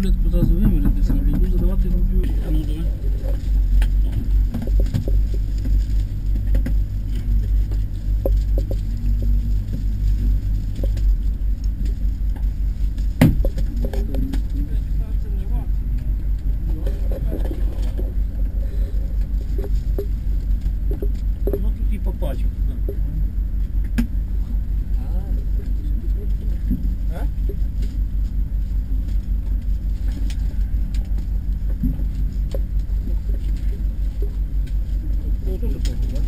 Roulette, putain, c'est bien, mais c'est de droite, тоже так, да?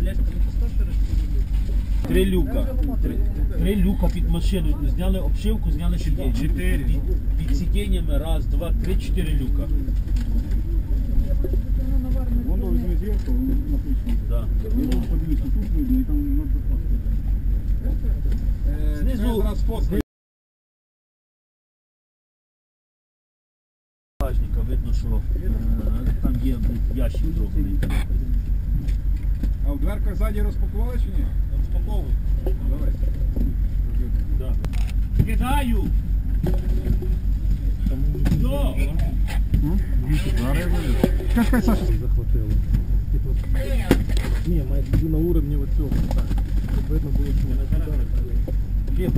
Олег, ти не поставиш решку? Три люка. Три, три люка під машину. Зняли обшивку, зняли сидіння. Чотири. Під, під сидіннями раз, два, три, чотири люка. Воно візьме зірку, написано. Да. Ну, подивіться, тут видно, і там надо Знизу видно, що е, там є блядь, ящик зроблений. А в дверках ззаді розпакували чи ні? Розпаковуй. Давай. Да. Кидаю! Що? Зараз я вилізу. Чекай, чекай, Саша. захватило. Типу, ні, має бути на уровні оцього. Так. Щоб видно було, що вона Глеб,